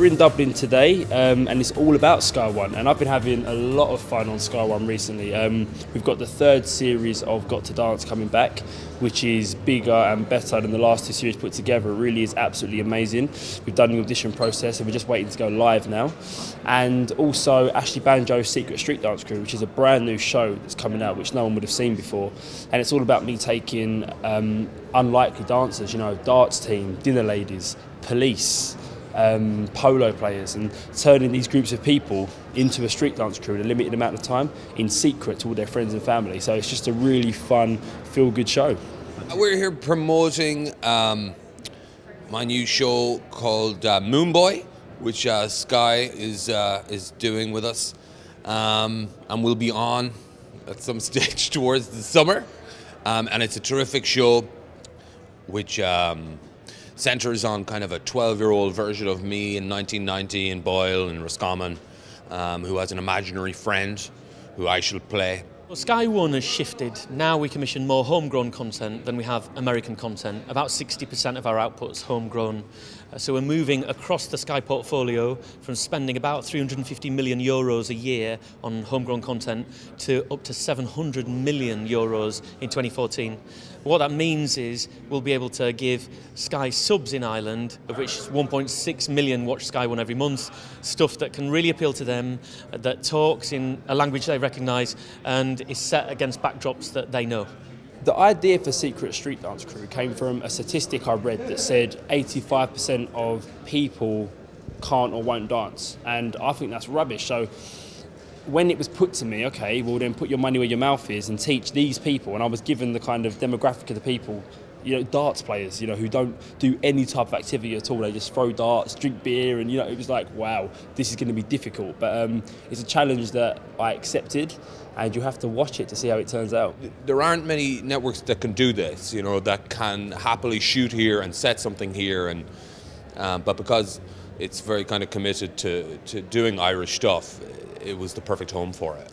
We're in Dublin today, um, and it's all about Sky One. And I've been having a lot of fun on Sky One recently. Um, we've got the third series of Got to Dance coming back, which is bigger and better than the last two series put together. It really is absolutely amazing. We've done the audition process, and we're just waiting to go live now. And also Ashley Banjo's Secret Street Dance Crew, which is a brand new show that's coming out, which no one would have seen before. And it's all about me taking um, unlikely dancers, you know, darts team, dinner ladies, police um, polo players and turning these groups of people into a street dance crew in a limited amount of time in secret to all their friends and family. So it's just a really fun, feel good show. We're here promoting um, my new show called uh, Moone Boy, which uh, Sky is, uh, is doing with us. Um, and we'll be on at some stage towards the summer. Um, and it's a terrific show which um, centres on kind of a 12 year old version of me in 1990 in Boyle and Roscommon, um, who has an imaginary friend who I shall play. Well, Sky One has shifted. Now we commission more homegrown content than we have American content. About 60% of our output's homegrown. Uh, so we're moving across the Sky portfolio from spending about 350 million euros a year on homegrown content to up to 700 million euros in 2014. What that means is we'll be able to give Sky subs in Ireland, of which 1.6 million watch Sky One every month, stuff that can really appeal to them, that talks in a language they recognise, and is set against backdrops that they know. The idea for Secret Street Dance Crew came from a statistic I read that said 85% of people can't or won't dance, and I think that's rubbish. So when it was put to me, okay, well then put your money where your mouth is and teach these people, and I was given the kind of demographic of the people, you know, darts players, you know, who don't do any type of activity at all. They just throw darts, drink beer, and you know, it was like, wow, this is going to be difficult. But um, it's a challenge that I accepted, and you have to watch it to see how it turns out. There aren't many networks that can do this, you know, that can happily shoot here and set something here, and um, but because it's very kind of committed to, to doing Irish stuff, it was the perfect home for it.